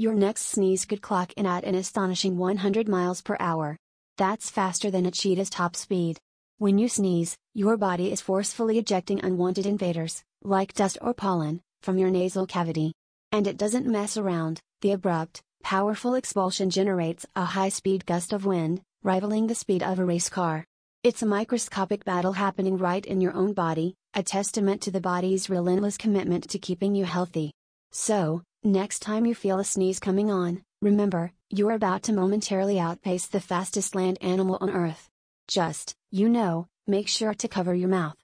Your next sneeze could clock in at an astonishing 100 miles per hour. That's faster than a cheetah's top speed. When you sneeze, your body is forcefully ejecting unwanted invaders, like dust or pollen, from your nasal cavity. And it doesn't mess around, the abrupt, powerful expulsion generates a high speed gust of wind, rivaling the speed of a race car. It's a microscopic battle happening right in your own body, a testament to the body's relentless commitment to keeping you healthy. So, next time you feel a sneeze coming on, remember, you're about to momentarily outpace the fastest land animal on Earth. Just, you know, make sure to cover your mouth.